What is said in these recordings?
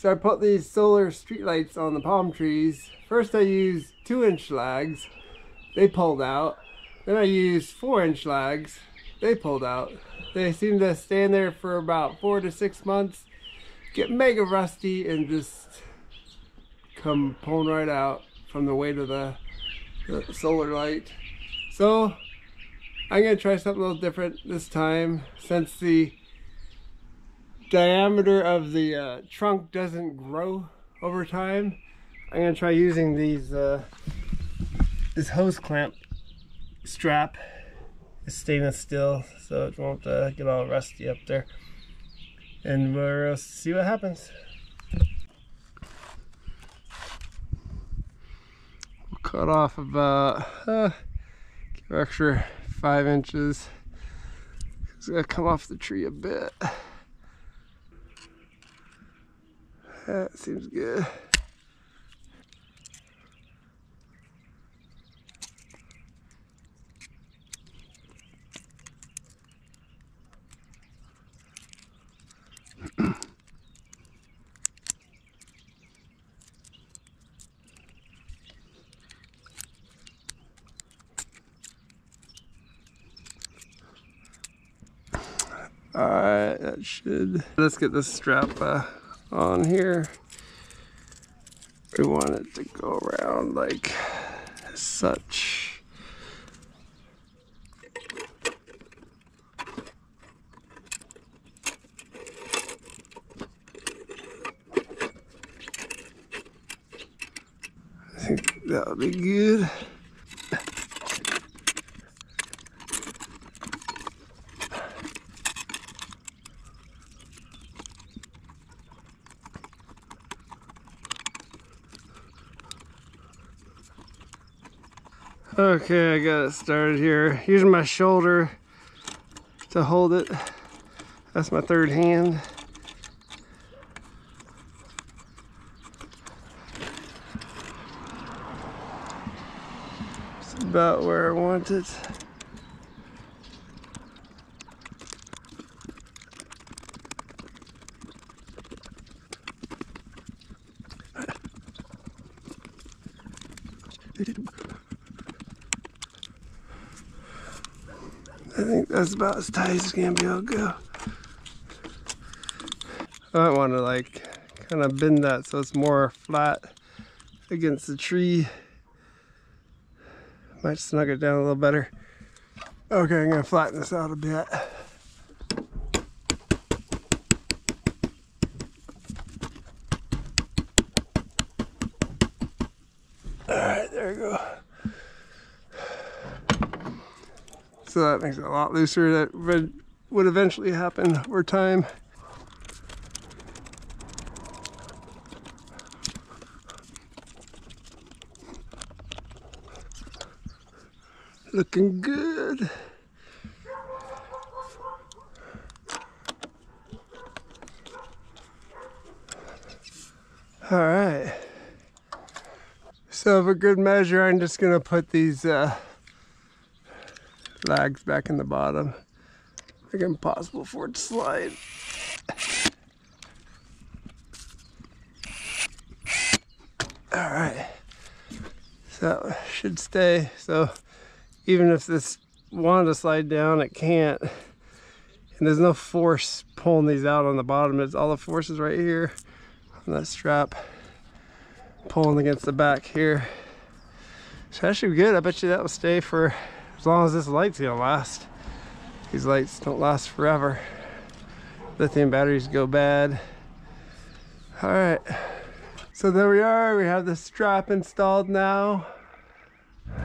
So I put these solar streetlights on the palm trees. First I used two inch lags. They pulled out. Then I used four inch lags. They pulled out. They seem to stay in there for about four to six months. Get mega rusty and just come pulling right out from the weight of the, the solar light. So I'm gonna try something a little different this time since the diameter of the uh, trunk doesn't grow over time. I'm gonna try using these uh, this hose clamp strap is stainless steel so it won't uh, get all rusty up there and we'll see what happens. We'll cut off about uh, extra five inches. It's gonna come off the tree a bit. That seems good. Alright, that should... Let's get this strap uh, on here. We want it to go around like such. I think that'll be good. Okay, I got it started here. Using my shoulder to hold it. That's my third hand. It's about where I want it. I think that's about as tight as it's gonna be able to go. I might want to like kind of bend that so it's more flat against the tree. Might snug it down a little better. Okay, I'm gonna flatten this out a bit. All right, there we go. So that makes it a lot looser. That would, eventually happen over time. Looking good. All right. So for good measure, I'm just gonna put these uh, lags back in the bottom. It impossible for it to slide. All right, so should stay. So even if this wanted to slide down, it can't. And there's no force pulling these out on the bottom. It's all the force is right here on that strap pulling against the back here. So that should be good. I bet you that will stay for as long as this light's gonna last. These lights don't last forever. Lithium batteries go bad. All right, so there we are. We have the strap installed now.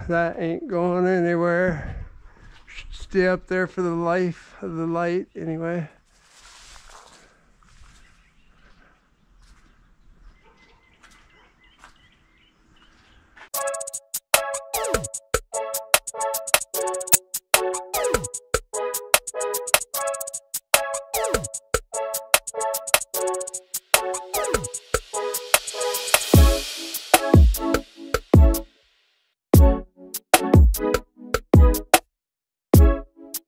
That ain't going anywhere. Should stay up there for the life of the light anyway.